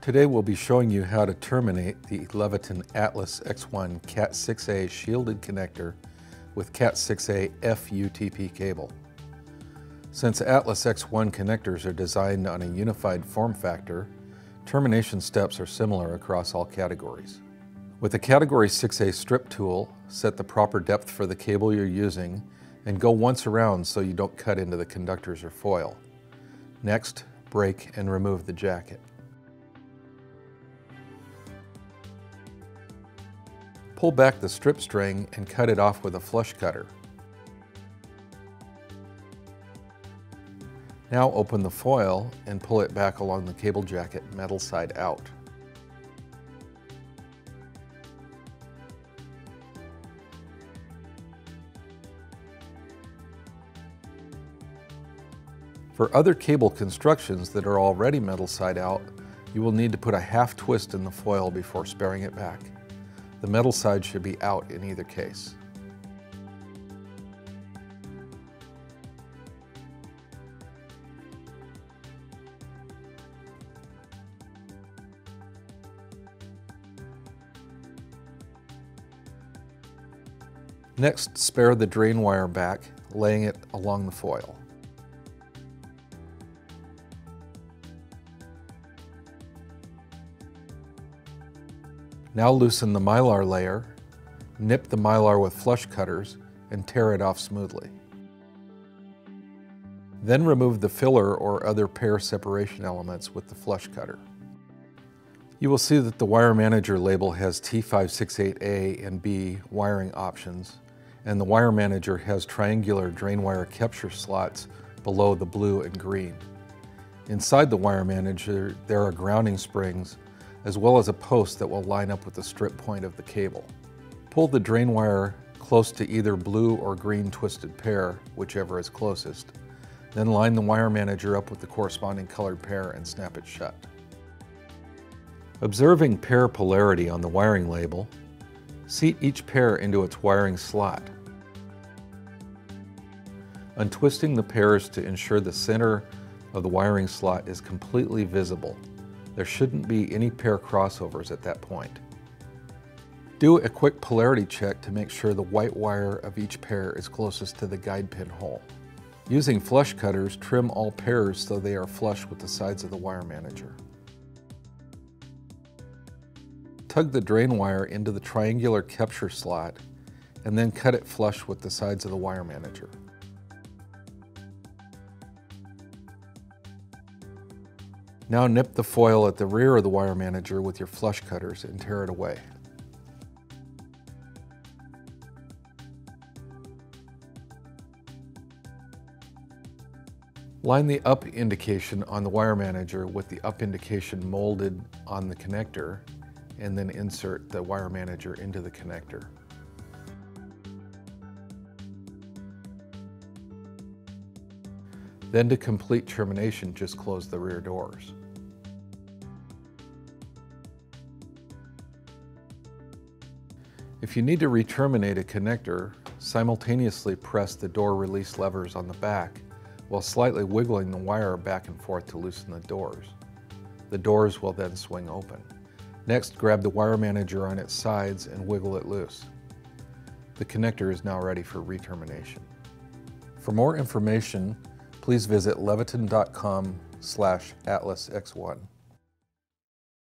Today we'll be showing you how to terminate the Leviton Atlas X1 Cat6a shielded connector with Cat6a FUTP cable. Since Atlas X1 connectors are designed on a unified form factor, termination steps are similar across all categories. With the Category 6A strip tool, set the proper depth for the cable you're using and go once around so you don't cut into the conductors or foil. Next, break and remove the jacket. Pull back the strip string and cut it off with a flush cutter. Now open the foil and pull it back along the cable jacket metal side out. For other cable constructions that are already metal side out, you will need to put a half twist in the foil before sparing it back. The metal side should be out in either case. Next, spare the drain wire back, laying it along the foil. Now loosen the mylar layer, nip the mylar with flush cutters, and tear it off smoothly. Then remove the filler or other pair separation elements with the flush cutter. You will see that the wire manager label has T568A and B wiring options, and the wire manager has triangular drain wire capture slots below the blue and green. Inside the wire manager, there are grounding springs as well as a post that will line up with the strip point of the cable. Pull the drain wire close to either blue or green twisted pair, whichever is closest. Then line the wire manager up with the corresponding colored pair and snap it shut. Observing pair polarity on the wiring label, seat each pair into its wiring slot. Untwisting the pairs to ensure the center of the wiring slot is completely visible there shouldn't be any pair crossovers at that point. Do a quick polarity check to make sure the white wire of each pair is closest to the guide pin hole. Using flush cutters, trim all pairs so they are flush with the sides of the wire manager. Tug the drain wire into the triangular capture slot and then cut it flush with the sides of the wire manager. Now nip the foil at the rear of the wire manager with your flush cutters and tear it away. Line the up indication on the wire manager with the up indication molded on the connector and then insert the wire manager into the connector. Then to complete termination, just close the rear doors. If you need to re-terminate a connector, simultaneously press the door release levers on the back while slightly wiggling the wire back and forth to loosen the doors. The doors will then swing open. Next, grab the wire manager on its sides and wiggle it loose. The connector is now ready for re-termination. For more information, please visit leviton.com slash atlasx1.